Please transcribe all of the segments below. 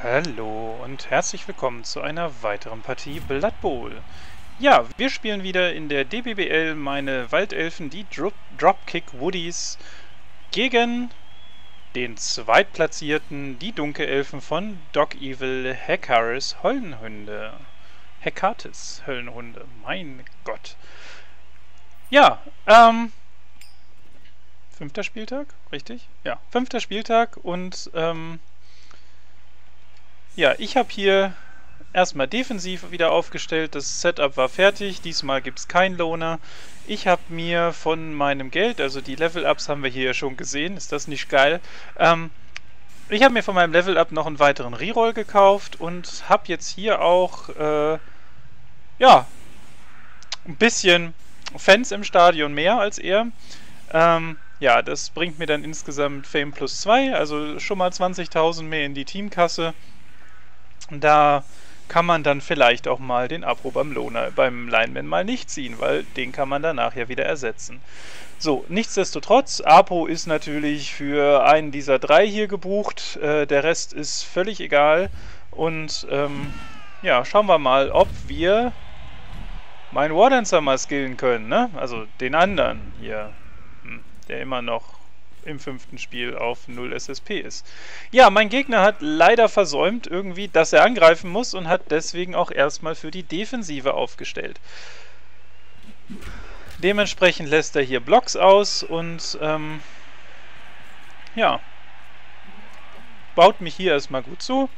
Hallo und herzlich willkommen zu einer weiteren Partie Blood Bowl. Ja, wir spielen wieder in der DBBL meine Waldelfen, die Drop Dropkick Woodies, gegen den zweitplatzierten, die Dunkelelfen von Dog Evil Hekaris Höllenhunde. Hekatis Höllenhunde, mein Gott. Ja, ähm, fünfter Spieltag, richtig? Ja, fünfter Spieltag und ähm, ja, ich habe hier erstmal defensiv wieder aufgestellt. Das Setup war fertig. Diesmal gibt es keinen Loner. Ich habe mir von meinem Geld, also die Level-Ups haben wir hier ja schon gesehen. Ist das nicht geil? Ähm, ich habe mir von meinem Level-Up noch einen weiteren Reroll gekauft und habe jetzt hier auch, äh, ja, ein bisschen Fans im Stadion mehr als er. Ähm, ja, das bringt mir dann insgesamt Fame plus 2, also schon mal 20.000 mehr in die Teamkasse. Da kann man dann vielleicht auch mal den Abo beim Lohner, beim Lineman mal nicht ziehen, weil den kann man danach ja wieder ersetzen. So, nichtsdestotrotz, Apo ist natürlich für einen dieser drei hier gebucht. Äh, der Rest ist völlig egal. Und ähm, ja, schauen wir mal, ob wir meinen Wardancer mal skillen können, ne? Also den anderen hier, hm, der immer noch im fünften Spiel auf 0 SSP ist. Ja, mein Gegner hat leider versäumt irgendwie, dass er angreifen muss und hat deswegen auch erstmal für die Defensive aufgestellt. Dementsprechend lässt er hier Blocks aus und ähm, ja, baut mich hier erstmal gut zu.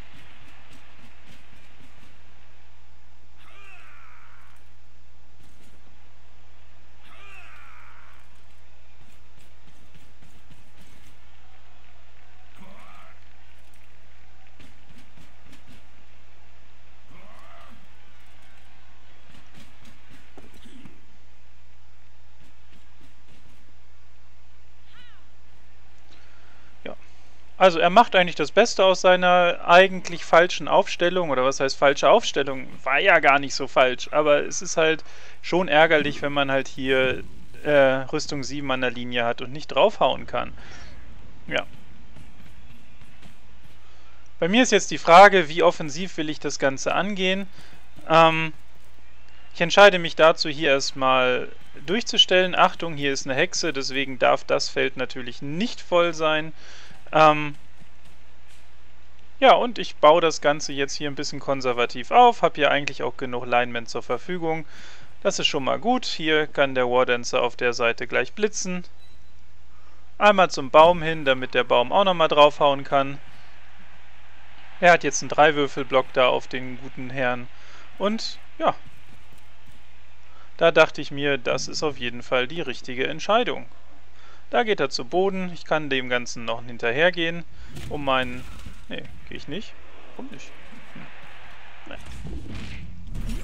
Also er macht eigentlich das Beste aus seiner eigentlich falschen Aufstellung, oder was heißt falsche Aufstellung? War ja gar nicht so falsch, aber es ist halt schon ärgerlich, wenn man halt hier äh, Rüstung 7 an der Linie hat und nicht draufhauen kann. Ja. Bei mir ist jetzt die Frage, wie offensiv will ich das Ganze angehen. Ähm, ich entscheide mich dazu, hier erstmal durchzustellen. Achtung, hier ist eine Hexe, deswegen darf das Feld natürlich nicht voll sein. Ähm, ja, und ich baue das Ganze jetzt hier ein bisschen konservativ auf, habe hier eigentlich auch genug Linemen zur Verfügung. Das ist schon mal gut. Hier kann der Wardancer auf der Seite gleich blitzen. Einmal zum Baum hin, damit der Baum auch nochmal draufhauen kann. Er hat jetzt einen Dreiwürfelblock da auf den guten Herrn. Und ja, da dachte ich mir, das ist auf jeden Fall die richtige Entscheidung. Da geht er zu Boden. Ich kann dem Ganzen noch hinterhergehen, um meinen... Ne, gehe ich nicht. Warum nicht? Hm.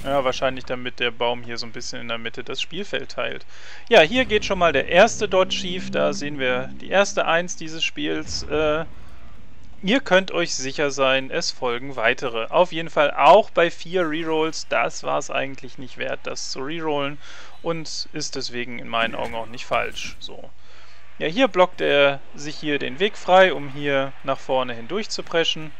Ja, wahrscheinlich damit der Baum hier so ein bisschen in der Mitte das Spielfeld teilt. Ja, hier geht schon mal der erste Dodge schief. Da sehen wir die erste Eins dieses Spiels. Äh, ihr könnt euch sicher sein, es folgen weitere. Auf jeden Fall auch bei vier Rerolls. Das war es eigentlich nicht wert, das zu rerollen. Und ist deswegen in meinen Augen auch nicht falsch. So. Ja, hier blockt er sich hier den Weg frei, um hier nach vorne hindurch zu preschen.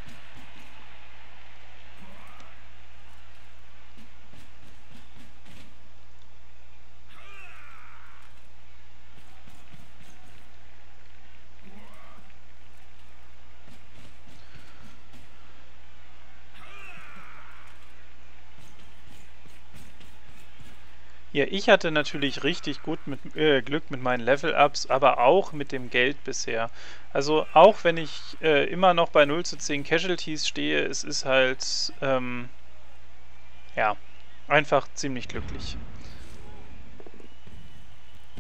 Ja, ich hatte natürlich richtig gut mit, äh, Glück mit meinen Level-Ups, aber auch mit dem Geld bisher. Also auch wenn ich äh, immer noch bei 0 zu 10 Casualties stehe, es ist halt, ähm, ja, einfach ziemlich glücklich.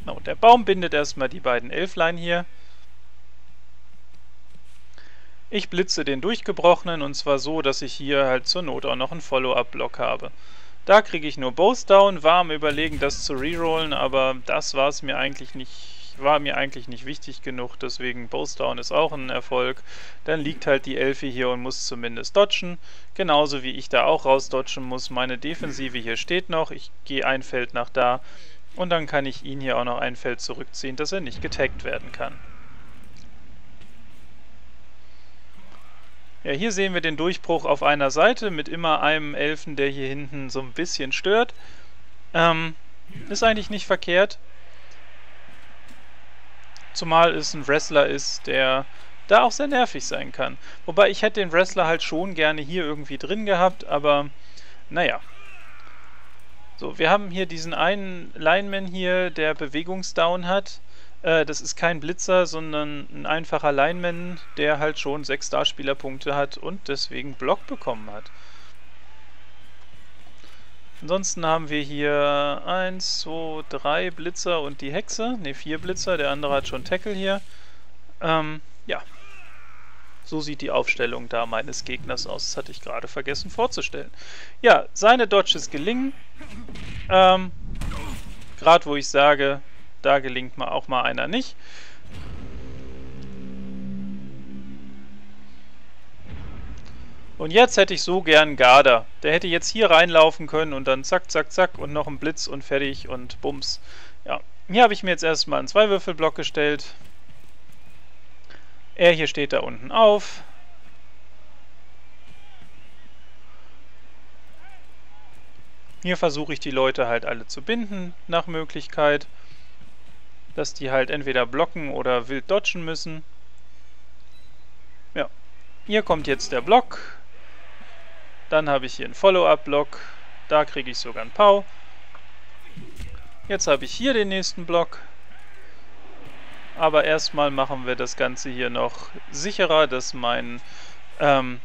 No, der Baum bindet erstmal die beiden Elflein hier. Ich blitze den durchgebrochenen und zwar so, dass ich hier halt zur Not auch noch einen Follow-up-Block habe. Da kriege ich nur Both Down, war am überlegen, das zu rerollen, aber das war es mir eigentlich nicht, war mir eigentlich nicht wichtig genug, deswegen Both Down ist auch ein Erfolg. Dann liegt halt die Elfie hier und muss zumindest dodgen, genauso wie ich da auch rausdodgen muss. Meine Defensive hier steht noch, ich gehe ein Feld nach da und dann kann ich ihn hier auch noch ein Feld zurückziehen, dass er nicht getaggt werden kann. Ja, hier sehen wir den Durchbruch auf einer Seite mit immer einem Elfen, der hier hinten so ein bisschen stört. Ähm, ist eigentlich nicht verkehrt. Zumal es ein Wrestler ist, der da auch sehr nervig sein kann. Wobei ich hätte den Wrestler halt schon gerne hier irgendwie drin gehabt, aber naja. So, wir haben hier diesen einen Lineman hier, der Bewegungsdown hat. Äh, das ist kein Blitzer, sondern ein einfacher Lineman, der halt schon sechs Starspielerpunkte hat und deswegen Block bekommen hat. Ansonsten haben wir hier 1, 2, 3 Blitzer und die Hexe. Ne, vier Blitzer, der andere hat schon Tackle hier. Ähm, ja. So sieht die Aufstellung da meines Gegners aus. Das hatte ich gerade vergessen vorzustellen. Ja, seine Dodges gelingen. Ähm, gerade wo ich sage, da gelingt mal auch mal einer nicht. Und jetzt hätte ich so gern Garda. Der hätte jetzt hier reinlaufen können und dann zack, zack, zack und noch ein Blitz und fertig und bums. Ja, hier habe ich mir jetzt erstmal einen Zweiwürfelblock gestellt. Er hier steht da unten auf. Hier versuche ich die Leute halt alle zu binden, nach Möglichkeit dass die halt entweder blocken oder wild dodgen müssen. Ja, hier kommt jetzt der Block. Dann habe ich hier einen Follow-up-Block. Da kriege ich sogar einen Pau. Jetzt habe ich hier den nächsten Block. Aber erstmal machen wir das Ganze hier noch sicherer, dass mein ähm,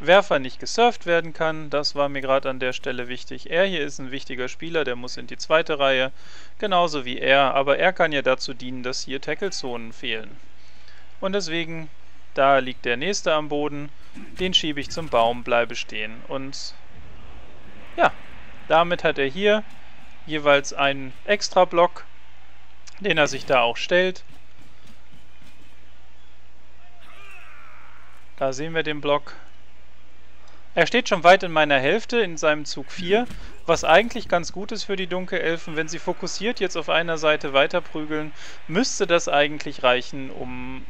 Werfer nicht gesurft werden kann. Das war mir gerade an der Stelle wichtig. Er hier ist ein wichtiger Spieler, der muss in die zweite Reihe. Genauso wie er, aber er kann ja dazu dienen, dass hier Tackle-Zonen fehlen. Und deswegen, da liegt der nächste am Boden. Den schiebe ich zum Baum, bleibe stehen. Und ja, damit hat er hier jeweils einen extra Block, den er sich da auch stellt. Da sehen wir den Block. Er steht schon weit in meiner Hälfte in seinem Zug 4, was eigentlich ganz gut ist für die Dunkelelfen. Wenn sie fokussiert jetzt auf einer Seite weiter prügeln, müsste das eigentlich reichen, um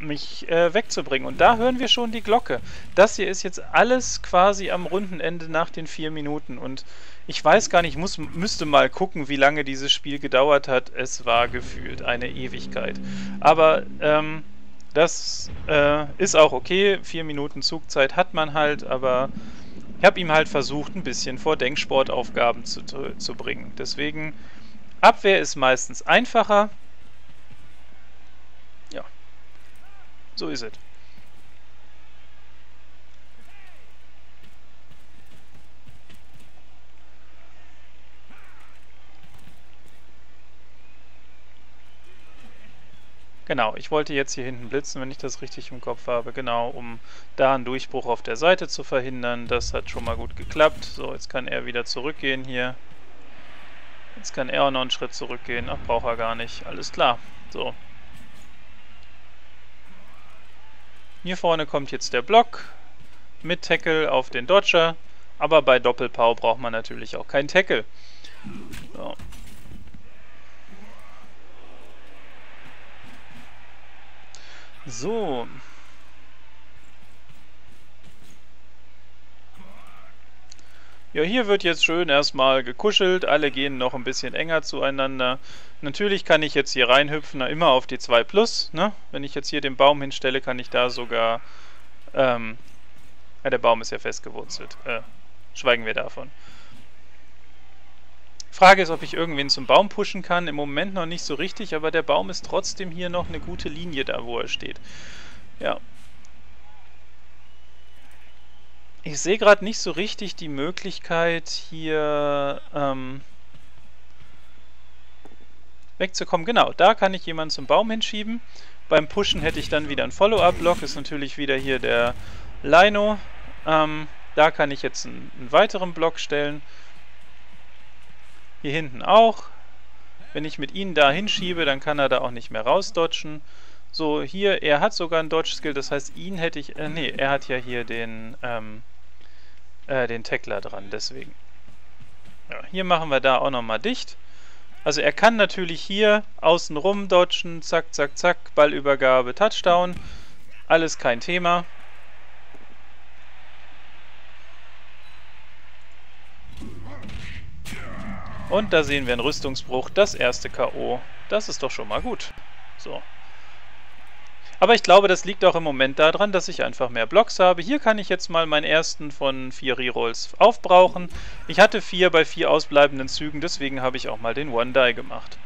mich äh, wegzubringen. Und da hören wir schon die Glocke. Das hier ist jetzt alles quasi am runden Ende nach den vier Minuten. Und ich weiß gar nicht, ich muss, müsste mal gucken, wie lange dieses Spiel gedauert hat. Es war gefühlt eine Ewigkeit. Aber ähm, das äh, ist auch okay. Vier Minuten Zugzeit hat man halt, aber ich habe ihm halt versucht, ein bisschen vor Denksportaufgaben zu, zu bringen. Deswegen, Abwehr ist meistens einfacher. Ja, so ist es. Genau, ich wollte jetzt hier hinten blitzen, wenn ich das richtig im Kopf habe. Genau, um da einen Durchbruch auf der Seite zu verhindern. Das hat schon mal gut geklappt. So, jetzt kann er wieder zurückgehen hier. Jetzt kann er auch noch einen Schritt zurückgehen. Ach, braucht er gar nicht. Alles klar. So. Hier vorne kommt jetzt der Block mit Tackle auf den Dodger. Aber bei Doppelpau braucht man natürlich auch keinen Tackle. So. So. Ja, hier wird jetzt schön erstmal gekuschelt. Alle gehen noch ein bisschen enger zueinander. Natürlich kann ich jetzt hier reinhüpfen, immer auf die 2 Plus. Ne? Wenn ich jetzt hier den Baum hinstelle, kann ich da sogar... Ähm, ja, der Baum ist ja festgewurzelt. Äh, schweigen wir davon. Frage ist, ob ich irgendwen zum Baum pushen kann. Im Moment noch nicht so richtig, aber der Baum ist trotzdem hier noch eine gute Linie da, wo er steht. Ja. Ich sehe gerade nicht so richtig die Möglichkeit, hier ähm, wegzukommen. Genau, da kann ich jemanden zum Baum hinschieben. Beim Pushen hätte ich dann wieder einen Follow-up-Block. Ist natürlich wieder hier der Lino. Ähm, da kann ich jetzt einen, einen weiteren Block stellen. Hier hinten auch. Wenn ich mit ihnen da hinschiebe, dann kann er da auch nicht mehr rausdodgen. So, hier, er hat sogar einen Dodge-Skill, das heißt, ihn hätte ich... Äh, nee, er hat ja hier den, ähm, äh, den Tackler dran, deswegen. Ja, hier machen wir da auch nochmal dicht. Also er kann natürlich hier außen rum dodgen, zack, zack, zack, Ballübergabe, Touchdown. Alles kein Thema. Und da sehen wir einen Rüstungsbruch, das erste K.O. Das ist doch schon mal gut. So. Aber ich glaube, das liegt auch im Moment daran, dass ich einfach mehr Blocks habe. Hier kann ich jetzt mal meinen ersten von vier Rerolls aufbrauchen. Ich hatte vier bei vier ausbleibenden Zügen, deswegen habe ich auch mal den One-Die gemacht.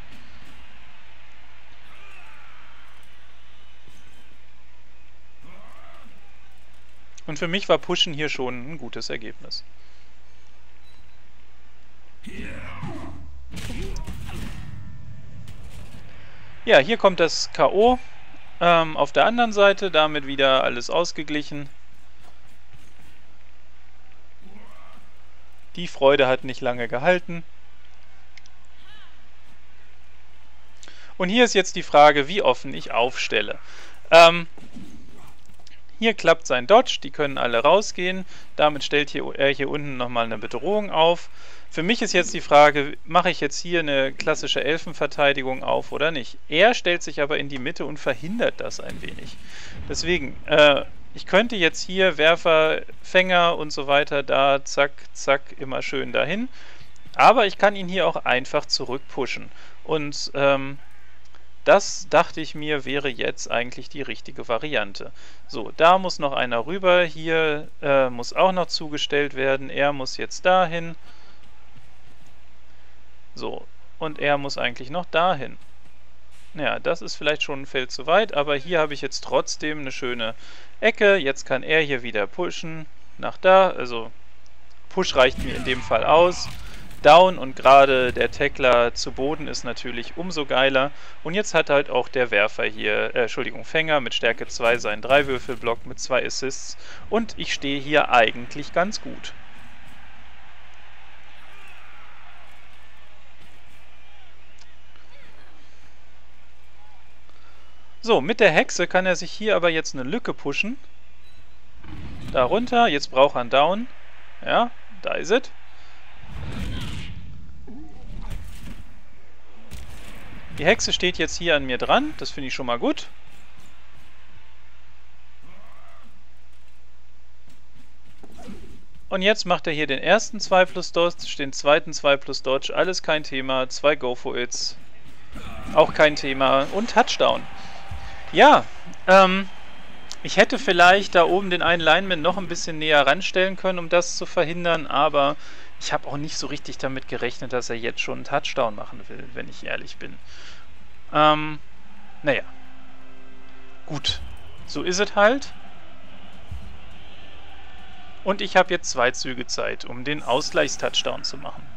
Und für mich war Pushen hier schon ein gutes Ergebnis. Ja, hier kommt das K.O. Ähm, auf der anderen Seite, damit wieder alles ausgeglichen. Die Freude hat nicht lange gehalten. Und hier ist jetzt die Frage, wie offen ich aufstelle. Ähm, hier klappt sein Dodge, die können alle rausgehen. Damit stellt hier, er hier unten nochmal eine Bedrohung auf. Für mich ist jetzt die Frage, mache ich jetzt hier eine klassische Elfenverteidigung auf oder nicht? Er stellt sich aber in die Mitte und verhindert das ein wenig. Deswegen, äh, ich könnte jetzt hier Werfer, Fänger und so weiter da, zack, zack, immer schön dahin. Aber ich kann ihn hier auch einfach zurückpushen. Und ähm, das dachte ich mir, wäre jetzt eigentlich die richtige Variante. So, da muss noch einer rüber, hier äh, muss auch noch zugestellt werden, er muss jetzt dahin. So, und er muss eigentlich noch dahin. Ja, das ist vielleicht schon ein Feld zu weit, aber hier habe ich jetzt trotzdem eine schöne Ecke. Jetzt kann er hier wieder pushen nach da, also Push reicht mir in dem Fall aus down und gerade der Tackler zu Boden ist natürlich umso geiler. Und jetzt hat halt auch der Werfer hier, äh, Entschuldigung, Fänger mit Stärke 2 seinen Dreiwürfelblock mit zwei Assists und ich stehe hier eigentlich ganz gut. So, mit der Hexe kann er sich hier aber jetzt eine Lücke pushen. Da runter, jetzt braucht er einen Down. Ja, da ist es. Die Hexe steht jetzt hier an mir dran. Das finde ich schon mal gut. Und jetzt macht er hier den ersten 2 plus Dodge, den zweiten 2 plus Dodge. Alles kein Thema. Zwei Go for Its. Auch kein Thema. Und Touchdown. Ja, ähm, ich hätte vielleicht da oben den einen Lineman noch ein bisschen näher ranstellen können, um das zu verhindern, aber ich habe auch nicht so richtig damit gerechnet, dass er jetzt schon einen Touchdown machen will, wenn ich ehrlich bin. Ähm, naja. Gut. So ist es halt. Und ich habe jetzt zwei Züge Zeit, um den Ausgleichstouchdown zu machen.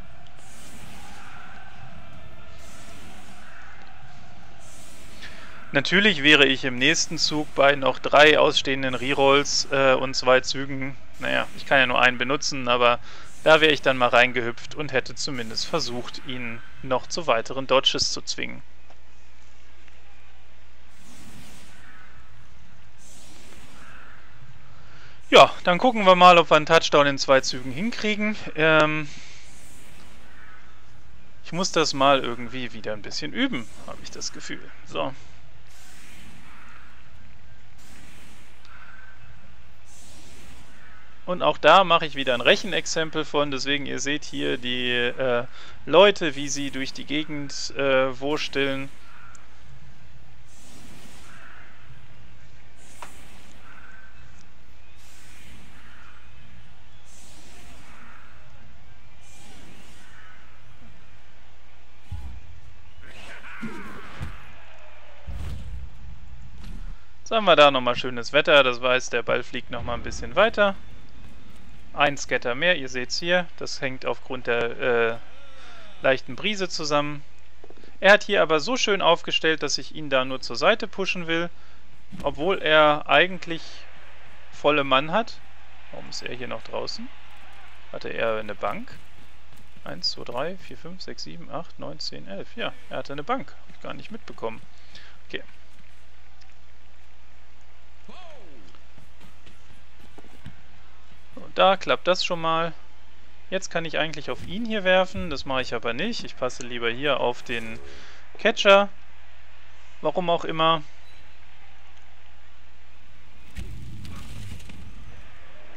Natürlich wäre ich im nächsten Zug bei noch drei ausstehenden Rerolls äh, und zwei Zügen, naja, ich kann ja nur einen benutzen, aber da wäre ich dann mal reingehüpft und hätte zumindest versucht, ihn noch zu weiteren Dodges zu zwingen. Ja, dann gucken wir mal, ob wir einen Touchdown in zwei Zügen hinkriegen. Ähm ich muss das mal irgendwie wieder ein bisschen üben, habe ich das Gefühl. So. Und auch da mache ich wieder ein Rechenexempel von, deswegen ihr seht hier die äh, Leute, wie sie durch die Gegend äh, wursteln. Jetzt haben wir da nochmal schönes Wetter, das heißt, der Ball fliegt nochmal ein bisschen weiter ein Scatter mehr, ihr seht es hier, das hängt aufgrund der äh, leichten Brise zusammen. Er hat hier aber so schön aufgestellt, dass ich ihn da nur zur Seite pushen will, obwohl er eigentlich volle Mann hat. Warum ist er hier noch draußen? Hatte er eine Bank? 1, 2, 3, 4, 5, 6, 7, 8, 9, 10, 11. Ja, er hatte eine Bank. Hab ich gar nicht mitbekommen. Okay. Da klappt das schon mal. Jetzt kann ich eigentlich auf ihn hier werfen, das mache ich aber nicht. Ich passe lieber hier auf den Catcher. Warum auch immer.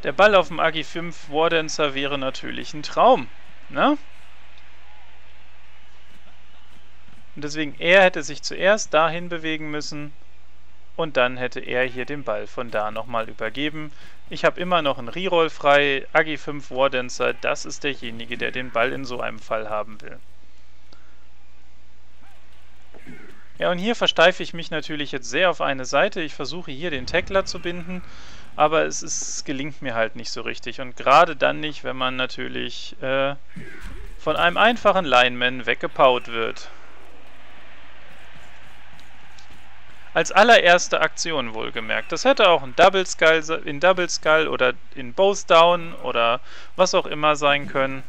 Der Ball auf dem Agi 5 Wardenser wäre natürlich ein Traum. Ne? Und deswegen, er hätte sich zuerst dahin bewegen müssen und dann hätte er hier den Ball von da nochmal übergeben. Ich habe immer noch einen Reroll frei. Agi 5 Wardancer, das ist derjenige, der den Ball in so einem Fall haben will. Ja, und hier versteife ich mich natürlich jetzt sehr auf eine Seite. Ich versuche hier den Tackler zu binden, aber es, ist, es gelingt mir halt nicht so richtig. Und gerade dann nicht, wenn man natürlich äh, von einem einfachen Lineman weggepaut wird. Als allererste Aktion wohlgemerkt. Das hätte auch ein Double Skull, in Double Skull oder in Both Down oder was auch immer sein können.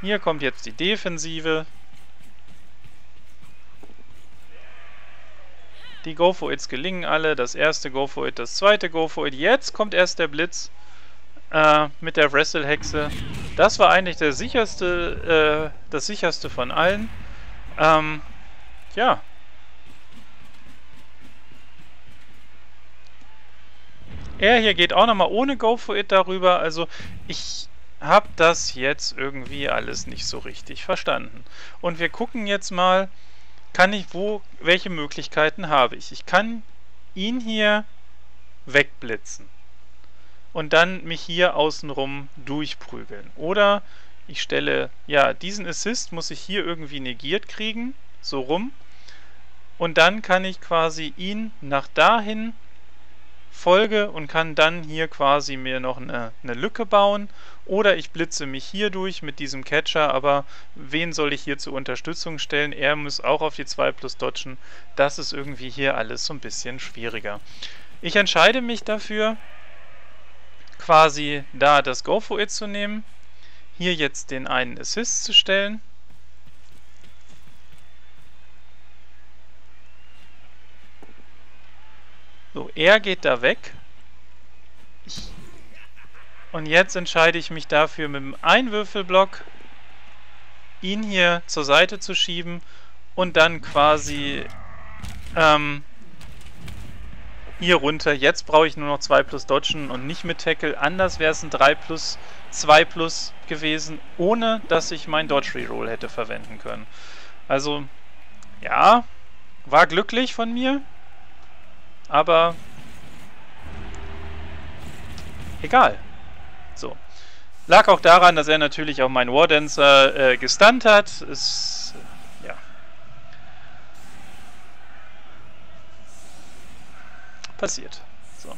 Hier kommt jetzt die Defensive. Die Go for Its gelingen alle. Das erste Go for It, das zweite Go for It. Jetzt kommt erst der Blitz äh, mit der Wrestle-Hexe. Das war eigentlich der sicherste, äh, das sicherste von allen. Ähm, ja. Er hier geht auch nochmal ohne Go for It darüber. Also ich habe das jetzt irgendwie alles nicht so richtig verstanden. Und wir gucken jetzt mal, kann ich wo, welche Möglichkeiten habe ich? Ich kann ihn hier wegblitzen und dann mich hier außenrum durchprügeln. Oder ich stelle, ja, diesen Assist muss ich hier irgendwie negiert kriegen, so rum. Und dann kann ich quasi ihn nach dahin folge und kann dann hier quasi mir noch eine, eine Lücke bauen oder ich blitze mich hier durch mit diesem Catcher, aber wen soll ich hier zur Unterstützung stellen? Er muss auch auf die 2 plus dodgen. Das ist irgendwie hier alles so ein bisschen schwieriger. Ich entscheide mich dafür, quasi da das Go for It zu nehmen, hier jetzt den einen Assist zu stellen So, er geht da weg. Und jetzt entscheide ich mich dafür, mit dem Einwürfelblock ihn hier zur Seite zu schieben und dann quasi ähm, hier runter. Jetzt brauche ich nur noch 2 plus Dodgen und nicht mit Tackle. Anders wäre es ein 3 plus 2 plus gewesen, ohne dass ich mein Dodge Reroll hätte verwenden können. Also, ja, war glücklich von mir. Aber egal. So. Lag auch daran, dass er natürlich auch meinen Wardancer äh, gestunt hat. Ist, ja. Passiert. So.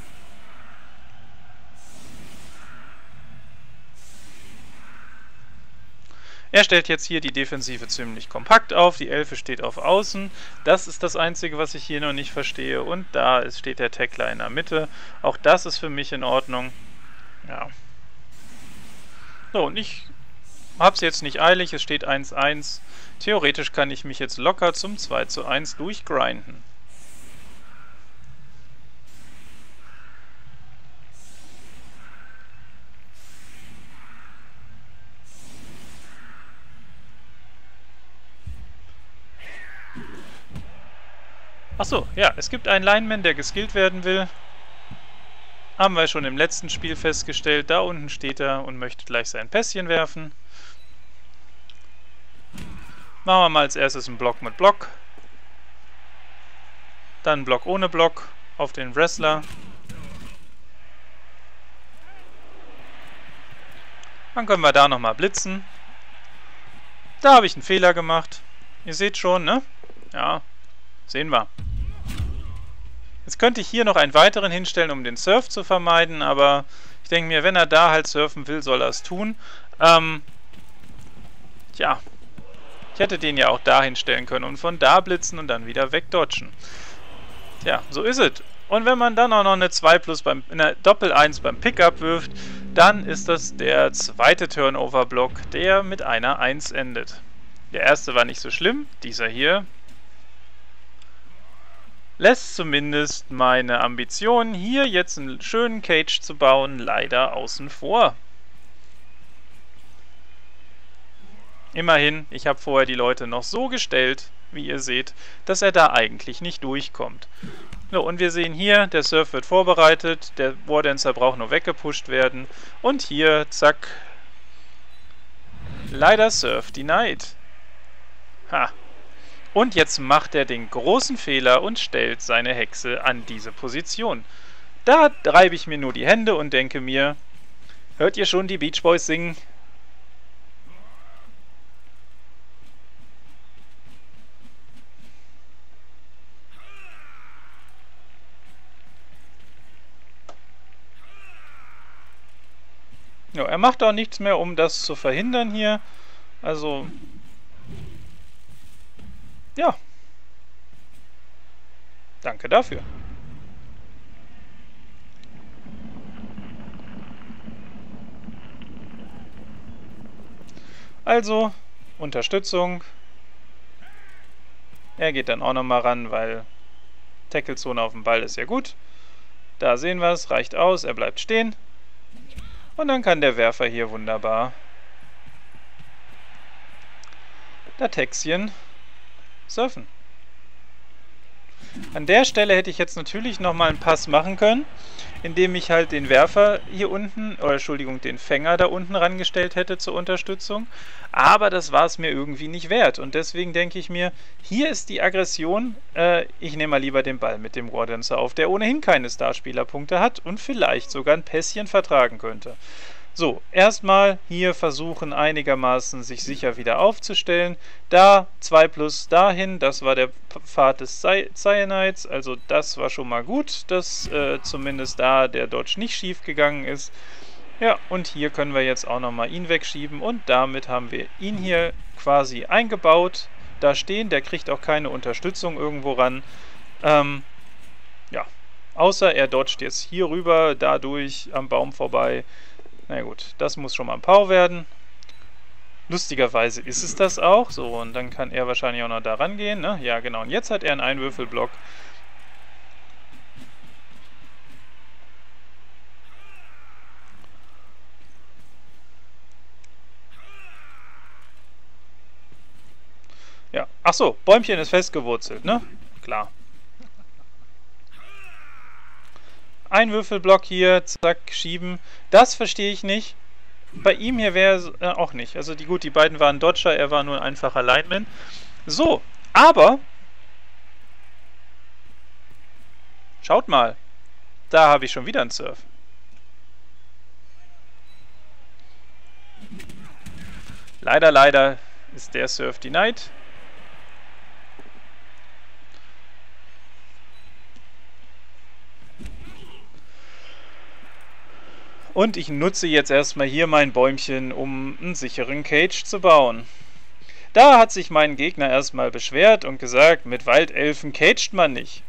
Er stellt jetzt hier die Defensive ziemlich kompakt auf, die Elfe steht auf Außen. Das ist das Einzige, was ich hier noch nicht verstehe. Und da ist, steht der Tackler in der Mitte. Auch das ist für mich in Ordnung. Ja. So, und ich habe es jetzt nicht eilig, es steht 1-1. Theoretisch kann ich mich jetzt locker zum 2-1 durchgrinden. Achso, ja, es gibt einen Lineman, der geskillt werden will. Haben wir schon im letzten Spiel festgestellt. Da unten steht er und möchte gleich sein Pässchen werfen. Machen wir mal als erstes einen Block mit Block. Dann Block ohne Block auf den Wrestler. Dann können wir da nochmal blitzen. Da habe ich einen Fehler gemacht. Ihr seht schon, ne? Ja, sehen wir. Jetzt könnte ich hier noch einen weiteren hinstellen, um den Surf zu vermeiden, aber ich denke mir, wenn er da halt surfen will, soll er es tun. Ähm, tja, ich hätte den ja auch da hinstellen können und von da blitzen und dann wieder wegdodgen. Tja, so ist es. Und wenn man dann auch noch eine 2 plus beim, eine Doppel 1 beim Pickup wirft, dann ist das der zweite Turnover-Block, der mit einer 1 endet. Der erste war nicht so schlimm, dieser hier lässt zumindest meine Ambition, hier jetzt einen schönen Cage zu bauen, leider außen vor. Immerhin, ich habe vorher die Leute noch so gestellt, wie ihr seht, dass er da eigentlich nicht durchkommt. So, und wir sehen hier, der Surf wird vorbereitet, der Wardancer braucht nur weggepusht werden. Und hier, zack, Leider Surf denied. Ha. Und jetzt macht er den großen Fehler und stellt seine Hexe an diese Position. Da reibe ich mir nur die Hände und denke mir, hört ihr schon die Beach Boys singen? Ja, er macht auch nichts mehr, um das zu verhindern hier. Also, ja. Danke dafür. Also, Unterstützung. Er geht dann auch nochmal ran, weil Tacklezone auf dem Ball ist ja gut. Da sehen wir es, reicht aus, er bleibt stehen. Und dann kann der Werfer hier wunderbar das Textchen surfen. An der Stelle hätte ich jetzt natürlich nochmal einen Pass machen können, indem ich halt den Werfer hier unten, oder Entschuldigung, den Fänger da unten rangestellt hätte zur Unterstützung. Aber das war es mir irgendwie nicht wert. Und deswegen denke ich mir, hier ist die Aggression, äh, ich nehme mal lieber den Ball mit dem Wardancer auf, der ohnehin keine Starspielerpunkte hat und vielleicht sogar ein Pässchen vertragen könnte. So, erstmal hier versuchen einigermaßen sich sicher wieder aufzustellen. Da 2 plus dahin, das war der Pfad des Cyanides, also das war schon mal gut, dass äh, zumindest da der Dodge nicht schief gegangen ist. Ja, und hier können wir jetzt auch nochmal ihn wegschieben und damit haben wir ihn hier quasi eingebaut. Da stehen, der kriegt auch keine Unterstützung irgendwo ran. Ähm, ja, außer er dodgt jetzt hier rüber, dadurch am Baum vorbei. Na gut, das muss schon mal ein Pau werden. Lustigerweise ist es das auch. So, und dann kann er wahrscheinlich auch noch da rangehen. Ne? Ja, genau. Und jetzt hat er einen Einwürfelblock. Ja, ach so, Bäumchen ist festgewurzelt, ne? Klar. Ein Würfelblock hier, zack, schieben. Das verstehe ich nicht. Bei ihm hier wäre äh, auch nicht. Also die, gut, die beiden waren Dodger, er war nur ein einfacher Lineman. So, aber schaut mal, da habe ich schon wieder einen Surf. Leider, leider ist der Surf denied. Und ich nutze jetzt erstmal hier mein Bäumchen, um einen sicheren Cage zu bauen. Da hat sich mein Gegner erstmal beschwert und gesagt, mit Waldelfen caged man nicht.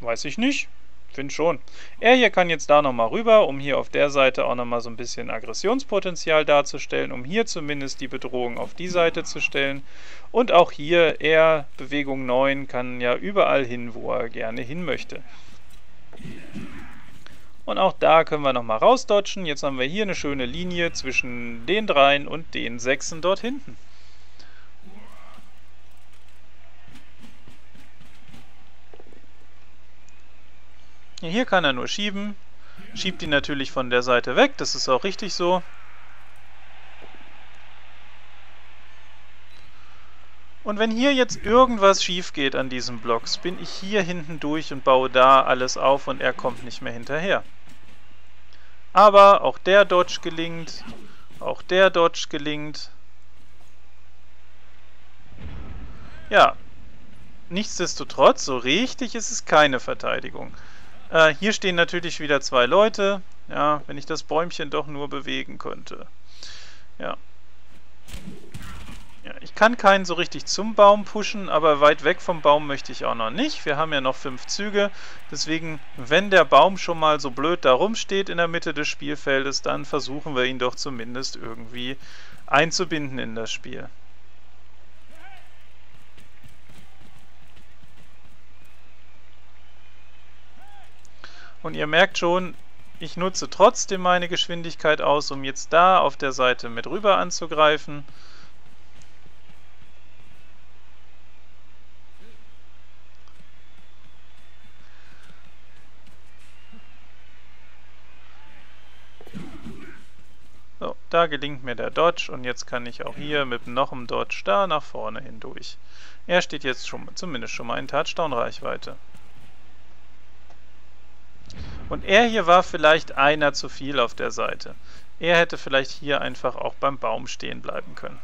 Weiß ich nicht. Find schon. Er hier kann jetzt da nochmal rüber, um hier auf der Seite auch nochmal so ein bisschen Aggressionspotenzial darzustellen, um hier zumindest die Bedrohung auf die Seite zu stellen. Und auch hier, er, Bewegung 9, kann ja überall hin, wo er gerne hin möchte. Und auch da können wir nochmal rausdodgen. Jetzt haben wir hier eine schöne Linie zwischen den dreien und den sechsen dort hinten. Hier kann er nur schieben. Schiebt ihn natürlich von der Seite weg, das ist auch richtig so. Und wenn hier jetzt irgendwas schief geht an diesen Blocks, bin ich hier hinten durch und baue da alles auf und er kommt nicht mehr hinterher. Aber auch der Dodge gelingt, auch der Dodge gelingt. Ja, nichtsdestotrotz, so richtig ist es keine Verteidigung. Äh, hier stehen natürlich wieder zwei Leute. Ja, wenn ich das Bäumchen doch nur bewegen könnte. Ja. Ja, ich kann keinen so richtig zum Baum pushen, aber weit weg vom Baum möchte ich auch noch nicht. Wir haben ja noch fünf Züge, deswegen, wenn der Baum schon mal so blöd da rumsteht in der Mitte des Spielfeldes, dann versuchen wir ihn doch zumindest irgendwie einzubinden in das Spiel. Und ihr merkt schon, ich nutze trotzdem meine Geschwindigkeit aus, um jetzt da auf der Seite mit rüber anzugreifen. So, da gelingt mir der Dodge und jetzt kann ich auch hier mit noch einem Dodge da nach vorne hindurch. Er steht jetzt schon, zumindest schon mal in Touchdown-Reichweite. Und er hier war vielleicht einer zu viel auf der Seite. Er hätte vielleicht hier einfach auch beim Baum stehen bleiben können.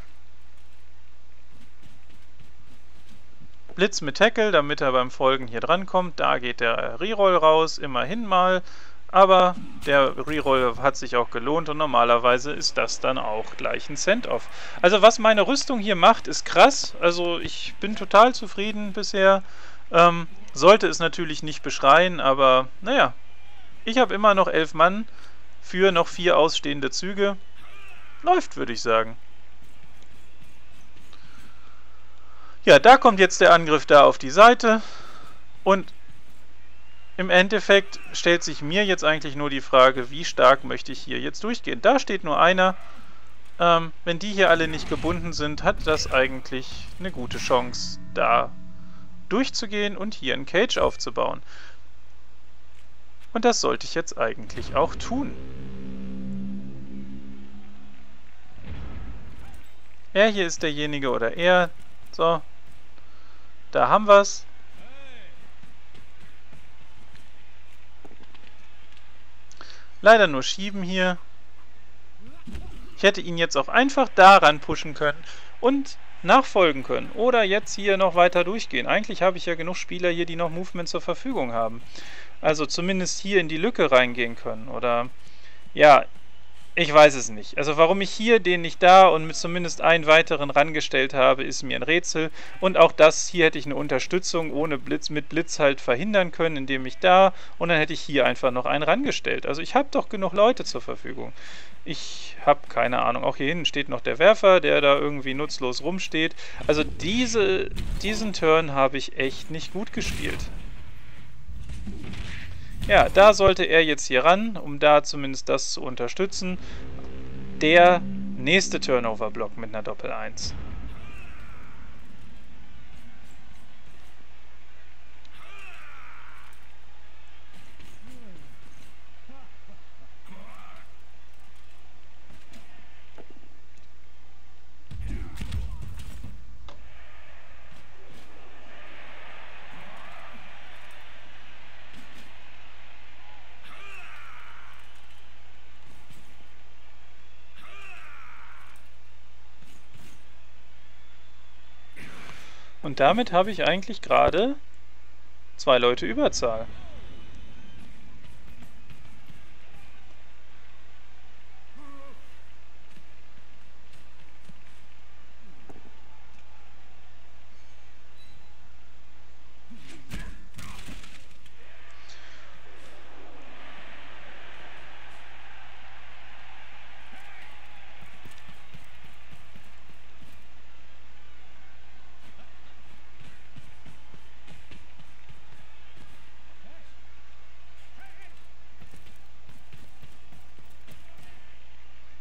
Blitz mit Tackle, damit er beim Folgen hier drankommt. Da geht der Reroll raus, immerhin mal. Aber der Reroll hat sich auch gelohnt und normalerweise ist das dann auch gleich ein Cent-Off. Also was meine Rüstung hier macht, ist krass. Also ich bin total zufrieden bisher. Ähm, sollte es natürlich nicht beschreien, aber naja. Ich habe immer noch elf Mann für noch vier ausstehende Züge. Läuft, würde ich sagen. Ja, da kommt jetzt der Angriff da auf die Seite. Und im Endeffekt stellt sich mir jetzt eigentlich nur die Frage, wie stark möchte ich hier jetzt durchgehen. Da steht nur einer. Ähm, wenn die hier alle nicht gebunden sind, hat das eigentlich eine gute Chance, da durchzugehen und hier einen Cage aufzubauen. Und das sollte ich jetzt eigentlich auch tun. Er hier ist derjenige oder er. So. Da haben wir's. Leider nur schieben hier. Ich hätte ihn jetzt auch einfach daran pushen können und nachfolgen können. Oder jetzt hier noch weiter durchgehen. Eigentlich habe ich ja genug Spieler hier, die noch Movement zur Verfügung haben. Also zumindest hier in die Lücke reingehen können. Oder ja, ich weiß es nicht. Also warum ich hier den nicht da und mit zumindest einen weiteren rangestellt habe, ist mir ein Rätsel. Und auch das, hier hätte ich eine Unterstützung ohne Blitz, mit Blitz halt verhindern können, indem ich da und dann hätte ich hier einfach noch einen rangestellt. Also ich habe doch genug Leute zur Verfügung. Ich habe keine Ahnung. Auch hier hinten steht noch der Werfer, der da irgendwie nutzlos rumsteht. Also diese, diesen Turn habe ich echt nicht gut gespielt. Ja, da sollte er jetzt hier ran, um da zumindest das zu unterstützen. Der nächste Turnover-Block mit einer Doppel-1. Und damit habe ich eigentlich gerade zwei Leute Überzahl.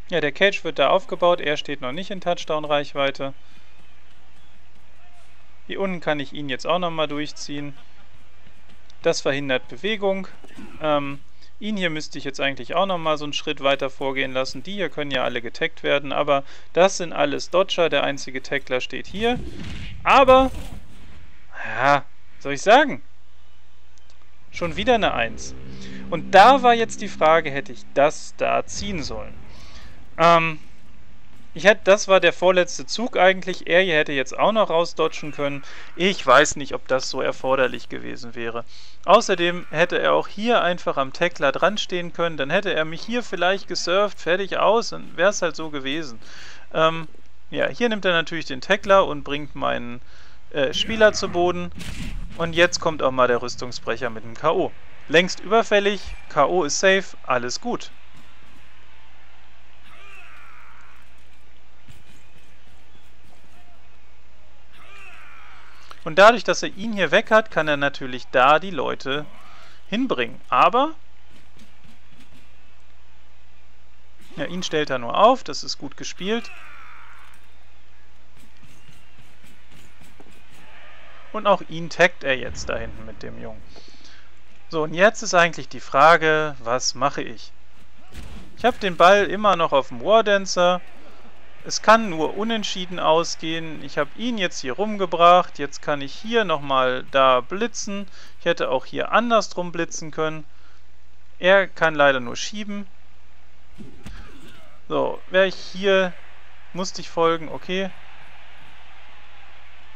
Ja, der Cage wird da aufgebaut, er steht noch nicht in Touchdown-Reichweite. Hier unten kann ich ihn jetzt auch nochmal durchziehen. Das verhindert Bewegung. Ähm, ihn hier müsste ich jetzt eigentlich auch nochmal so einen Schritt weiter vorgehen lassen. Die hier können ja alle getaggt werden, aber das sind alles Dodger. Der einzige Tackler steht hier. Aber, ja, soll ich sagen? Schon wieder eine 1. Und da war jetzt die Frage, hätte ich das da ziehen sollen? Ähm, ich hätte, das war der vorletzte Zug eigentlich. Er hier hätte jetzt auch noch rausdodgen können. Ich weiß nicht, ob das so erforderlich gewesen wäre. Außerdem hätte er auch hier einfach am Tackler dran stehen können. Dann hätte er mich hier vielleicht gesurft, fertig aus und wäre es halt so gewesen. Ähm, ja, hier nimmt er natürlich den Tackler und bringt meinen äh, Spieler zu Boden. Und jetzt kommt auch mal der Rüstungsbrecher mit dem K.O. Längst überfällig, K.O. ist safe, alles gut. Und dadurch, dass er ihn hier weg hat, kann er natürlich da die Leute hinbringen. Aber ja, ihn stellt er nur auf, das ist gut gespielt. Und auch ihn taggt er jetzt da hinten mit dem Jungen. So, und jetzt ist eigentlich die Frage, was mache ich? Ich habe den Ball immer noch auf dem Wardancer. Es kann nur unentschieden ausgehen. Ich habe ihn jetzt hier rumgebracht. Jetzt kann ich hier nochmal da blitzen. Ich hätte auch hier andersrum blitzen können. Er kann leider nur schieben. So, wäre ich hier, musste ich folgen, okay.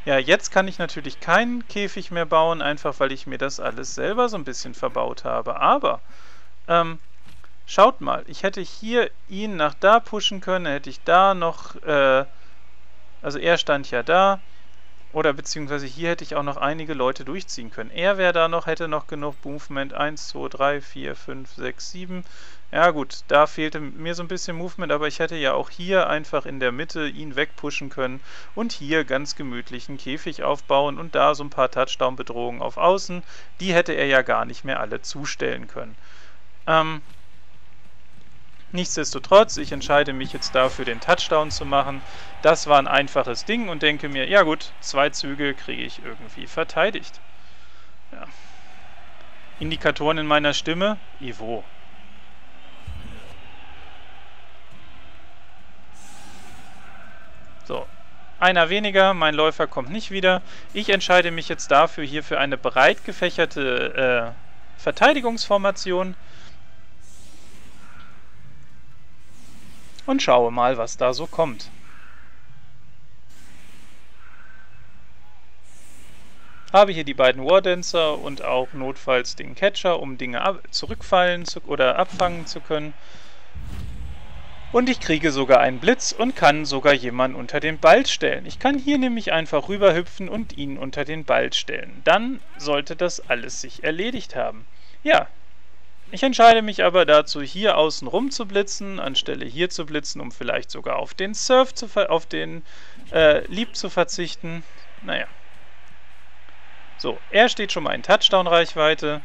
Ja, jetzt kann ich natürlich keinen Käfig mehr bauen, einfach weil ich mir das alles selber so ein bisschen verbaut habe. Aber, ähm, schaut mal, ich hätte hier ihn nach da pushen können, hätte ich da noch, äh, also er stand ja da, oder beziehungsweise hier hätte ich auch noch einige Leute durchziehen können. Er wäre da noch, hätte noch genug Movement. 1, 2, 3, 4, 5, 6, 7. Ja gut, da fehlte mir so ein bisschen Movement, aber ich hätte ja auch hier einfach in der Mitte ihn wegpushen können und hier ganz gemütlich einen Käfig aufbauen und da so ein paar Touchdown-Bedrohungen auf Außen. Die hätte er ja gar nicht mehr alle zustellen können. Ähm, Nichtsdestotrotz, ich entscheide mich jetzt dafür, den Touchdown zu machen. Das war ein einfaches Ding und denke mir, ja gut, zwei Züge kriege ich irgendwie verteidigt. Ja. Indikatoren in meiner Stimme, Ivo. So, einer weniger, mein Läufer kommt nicht wieder. Ich entscheide mich jetzt dafür, hier für eine breit gefächerte äh, Verteidigungsformation. Und schaue mal, was da so kommt. Habe hier die beiden Wardancer und auch notfalls den Catcher, um Dinge zurückfallen zu oder abfangen zu können. Und ich kriege sogar einen Blitz und kann sogar jemanden unter den Ball stellen. Ich kann hier nämlich einfach rüberhüpfen und ihn unter den Ball stellen. Dann sollte das alles sich erledigt haben. Ja, ich entscheide mich aber dazu, hier außen rum zu blitzen, anstelle hier zu blitzen, um vielleicht sogar auf den Surf zu auf den äh, Leap zu verzichten. Naja. So, er steht schon mal in Touchdown-Reichweite.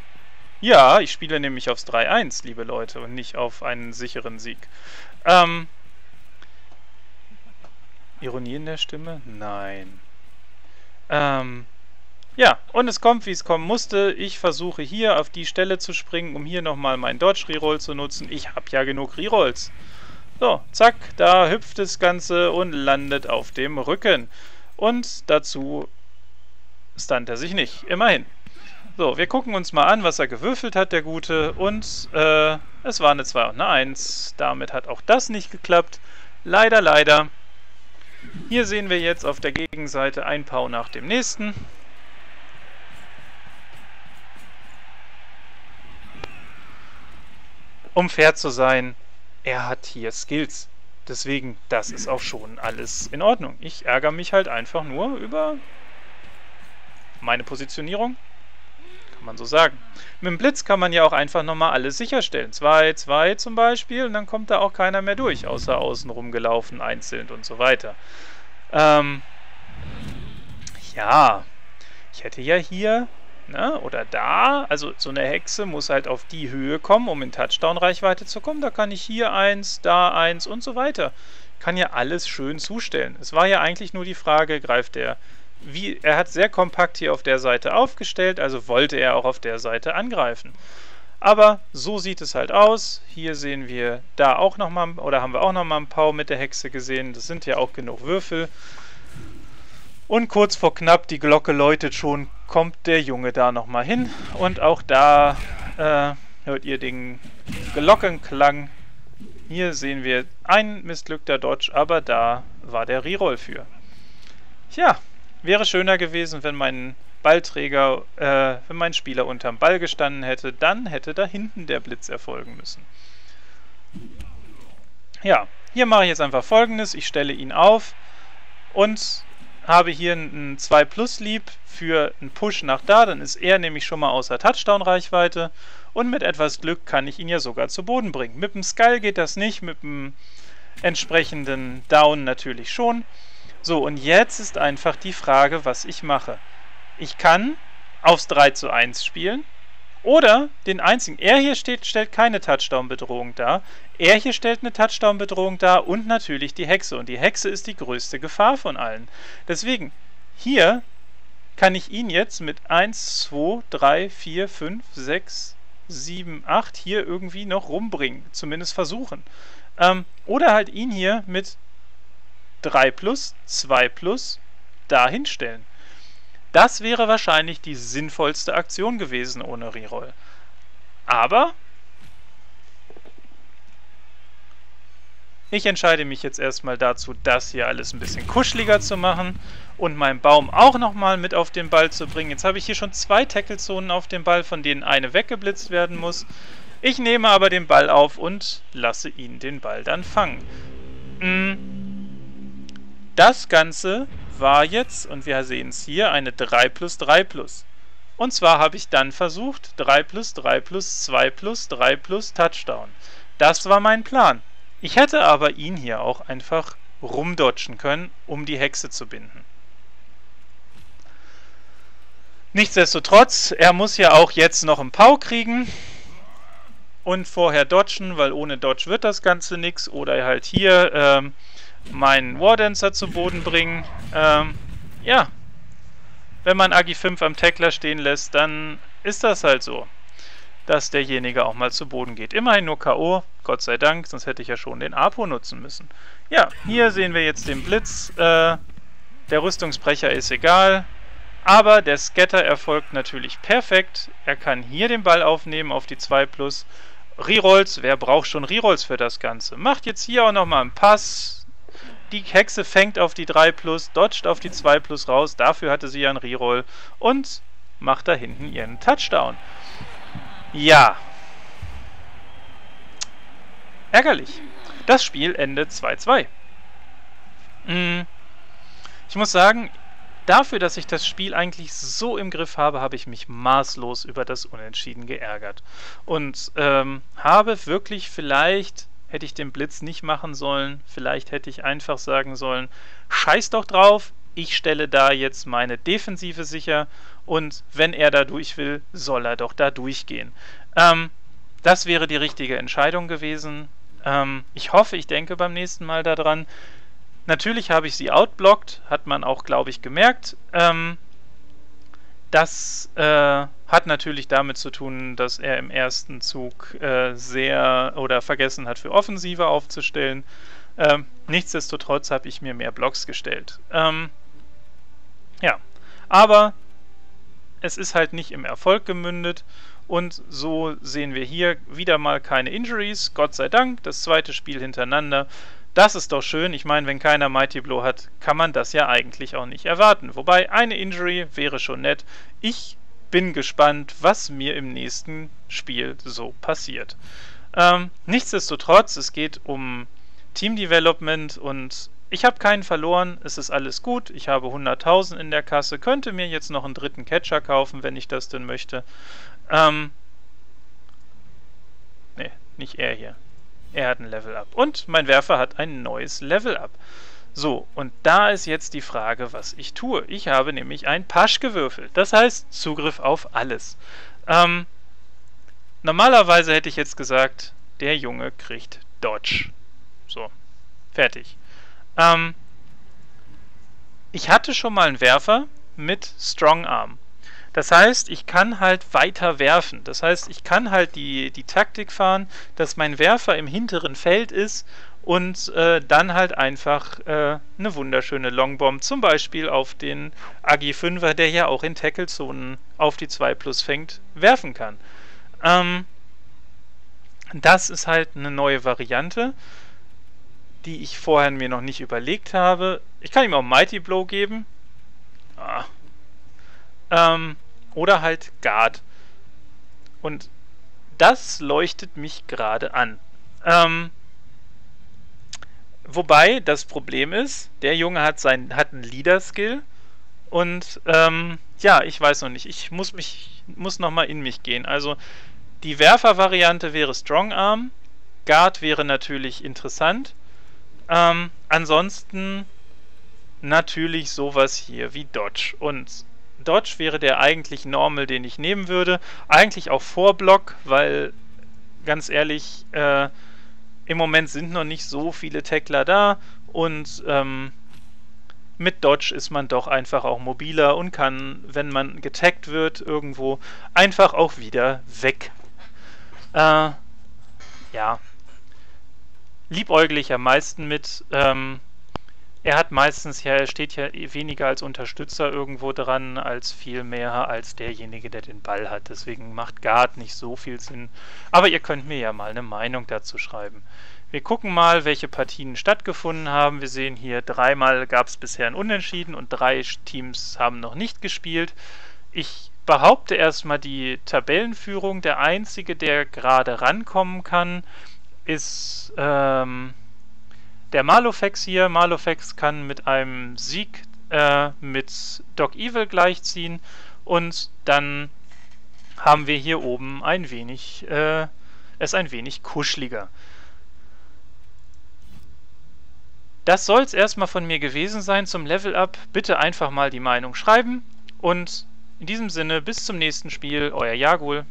Ja, ich spiele nämlich aufs 3-1, liebe Leute, und nicht auf einen sicheren Sieg. Ähm, Ironie in der Stimme? Nein. Ähm, ja, und es kommt, wie es kommen musste. Ich versuche hier auf die Stelle zu springen, um hier nochmal meinen Dodge Reroll zu nutzen. Ich habe ja genug Rerolls. So, zack, da hüpft das Ganze und landet auf dem Rücken. Und dazu stunt er sich nicht, immerhin. So, wir gucken uns mal an, was er gewürfelt hat, der Gute. Und äh, es war eine 2 und eine 1. Damit hat auch das nicht geklappt. Leider, leider. Hier sehen wir jetzt auf der Gegenseite ein Pau nach dem nächsten. Um fair zu sein, er hat hier Skills. Deswegen, das ist auch schon alles in Ordnung. Ich ärgere mich halt einfach nur über meine Positionierung. Kann man so sagen. Mit dem Blitz kann man ja auch einfach nochmal alles sicherstellen. 2, 2 zum Beispiel und dann kommt da auch keiner mehr durch, außer außen rumgelaufen, einzeln und so weiter. Ähm, ja, ich hätte ja hier ne, oder da. Also so eine Hexe muss halt auf die Höhe kommen, um in Touchdown-Reichweite zu kommen. Da kann ich hier eins, da eins und so weiter. Kann ja alles schön zustellen. Es war ja eigentlich nur die Frage, greift er wie, er hat sehr kompakt hier auf der Seite aufgestellt, also wollte er auch auf der Seite angreifen. Aber so sieht es halt aus. Hier sehen wir da auch nochmal, oder haben wir auch nochmal einen Pau mit der Hexe gesehen. Das sind ja auch genug Würfel. Und kurz vor knapp, die Glocke läutet schon, kommt der Junge da nochmal hin. Und auch da äh, hört ihr den Glockenklang. Hier sehen wir ein missglückter Dodge, aber da war der Reroll für. Tja, wäre schöner gewesen, wenn mein Ballträger, äh, wenn mein Spieler unterm Ball gestanden hätte, dann hätte da hinten der Blitz erfolgen müssen. Ja, hier mache ich jetzt einfach folgendes, ich stelle ihn auf und habe hier einen 2 Plus Leap für einen Push nach da, dann ist er nämlich schon mal außer Touchdown-Reichweite und mit etwas Glück kann ich ihn ja sogar zu Boden bringen. Mit dem Skull geht das nicht, mit dem entsprechenden Down natürlich schon. So, und jetzt ist einfach die Frage, was ich mache. Ich kann aufs 3 zu 1 spielen, oder den einzigen. Er hier steht, stellt keine Touchdown-Bedrohung dar. Er hier stellt eine Touchdown-Bedrohung dar und natürlich die Hexe. Und die Hexe ist die größte Gefahr von allen. Deswegen, hier kann ich ihn jetzt mit 1, 2, 3, 4, 5, 6, 7, 8 hier irgendwie noch rumbringen. Zumindest versuchen. Ähm, oder halt ihn hier mit 3 plus, 2 plus dahin stellen. Das wäre wahrscheinlich die sinnvollste Aktion gewesen ohne Reroll. Aber ich entscheide mich jetzt erstmal dazu, das hier alles ein bisschen kuscheliger zu machen und meinen Baum auch nochmal mit auf den Ball zu bringen. Jetzt habe ich hier schon zwei Tackle-Zonen auf dem Ball, von denen eine weggeblitzt werden muss. Ich nehme aber den Ball auf und lasse ihn den Ball dann fangen. Hm. Das Ganze war jetzt, und wir sehen es hier, eine 3 plus 3 plus. Und zwar habe ich dann versucht, 3 plus 3 plus 2 plus 3 plus Touchdown. Das war mein Plan. Ich hätte aber ihn hier auch einfach rumdodgen können, um die Hexe zu binden. Nichtsdestotrotz, er muss ja auch jetzt noch einen Pau kriegen und vorher dodgen, weil ohne Dodge wird das Ganze nichts. Oder halt hier ähm, meinen Wardancer zu Boden bringen. Ähm, ja, wenn man Agi 5 am Tackler stehen lässt, dann ist das halt so, dass derjenige auch mal zu Boden geht. Immerhin nur K.O., Gott sei Dank, sonst hätte ich ja schon den Apo nutzen müssen. Ja, hier sehen wir jetzt den Blitz. Äh, der Rüstungsbrecher ist egal, aber der Scatter erfolgt natürlich perfekt. Er kann hier den Ball aufnehmen auf die 2 Plus. Rerolls, wer braucht schon Rerolls für das Ganze? Macht jetzt hier auch nochmal einen Pass, die Hexe fängt auf die 3 plus, dodgt auf die 2 plus raus. Dafür hatte sie ja einen Reroll und macht da hinten ihren Touchdown. Ja. Ärgerlich. Das Spiel endet 2-2. Hm. Ich muss sagen, dafür, dass ich das Spiel eigentlich so im Griff habe, habe ich mich maßlos über das Unentschieden geärgert. Und ähm, habe wirklich vielleicht hätte ich den Blitz nicht machen sollen. Vielleicht hätte ich einfach sagen sollen, scheiß doch drauf, ich stelle da jetzt meine Defensive sicher und wenn er da durch will, soll er doch da durchgehen. Ähm, das wäre die richtige Entscheidung gewesen. Ähm, ich hoffe, ich denke beim nächsten Mal daran. Natürlich habe ich sie outblockt, hat man auch, glaube ich, gemerkt. Ähm, das äh, hat natürlich damit zu tun, dass er im ersten Zug äh, sehr oder vergessen hat, für Offensive aufzustellen. Ähm, nichtsdestotrotz habe ich mir mehr Blocks gestellt. Ähm, ja, aber es ist halt nicht im Erfolg gemündet und so sehen wir hier wieder mal keine Injuries, Gott sei Dank, das zweite Spiel hintereinander. Das ist doch schön. Ich meine, wenn keiner Mighty Blow hat, kann man das ja eigentlich auch nicht erwarten. Wobei eine Injury wäre schon nett. Ich bin gespannt, was mir im nächsten Spiel so passiert. Ähm, nichtsdestotrotz, es geht um Team Development und ich habe keinen verloren, es ist alles gut, ich habe 100.000 in der Kasse, könnte mir jetzt noch einen dritten Catcher kaufen, wenn ich das denn möchte. Ähm, ne, nicht er hier. Er hat ein Level Up. Und mein Werfer hat ein neues Level Up. So, und da ist jetzt die Frage, was ich tue. Ich habe nämlich ein Pasch gewürfelt. Das heißt Zugriff auf alles. Ähm, normalerweise hätte ich jetzt gesagt, der Junge kriegt Dodge. So, fertig. Ähm, ich hatte schon mal einen Werfer mit Strong Arm. Das heißt, ich kann halt weiter werfen. Das heißt, ich kann halt die, die Taktik fahren, dass mein Werfer im hinteren Feld ist und äh, dann halt einfach äh, eine wunderschöne Longbomb, zum Beispiel auf den Agi 5er, der ja auch in Tackle-Zonen auf die 2 Plus fängt, werfen kann. Ähm, das ist halt eine neue Variante, die ich vorher mir noch nicht überlegt habe. Ich kann ihm auch Mighty Blow geben. Ah. Ähm, oder halt Guard. Und das leuchtet mich gerade an. Ähm, Wobei das Problem ist, der Junge hat, sein, hat einen Leader-Skill und ähm, ja, ich weiß noch nicht. Ich muss mich muss noch mal in mich gehen. Also die Werfer-Variante wäre Strong Arm, Guard wäre natürlich interessant. Ähm, ansonsten natürlich sowas hier wie Dodge und Dodge wäre der eigentlich Normal, den ich nehmen würde. Eigentlich auch Vorblock, weil ganz ehrlich, äh, im Moment sind noch nicht so viele Tackler da und ähm, mit Dodge ist man doch einfach auch mobiler und kann, wenn man getaggt wird irgendwo, einfach auch wieder weg. Äh, ja. Liebäugel ich am meisten mit. Ähm, er hat meistens ja, er steht ja weniger als Unterstützer irgendwo dran, als viel mehr als derjenige, der den Ball hat. Deswegen macht Guard nicht so viel Sinn. Aber ihr könnt mir ja mal eine Meinung dazu schreiben. Wir gucken mal, welche Partien stattgefunden haben. Wir sehen hier, dreimal gab es bisher ein Unentschieden und drei Teams haben noch nicht gespielt. Ich behaupte erstmal die Tabellenführung. Der einzige, der gerade rankommen kann, ist ähm, der Malofex hier. Malofex kann mit einem Sieg äh, mit Doc Evil gleichziehen und dann haben wir hier oben ein wenig, äh, es ein wenig kuscheliger. Das soll es erstmal von mir gewesen sein zum Level-Up. Bitte einfach mal die Meinung schreiben. Und in diesem Sinne, bis zum nächsten Spiel, euer Jagul.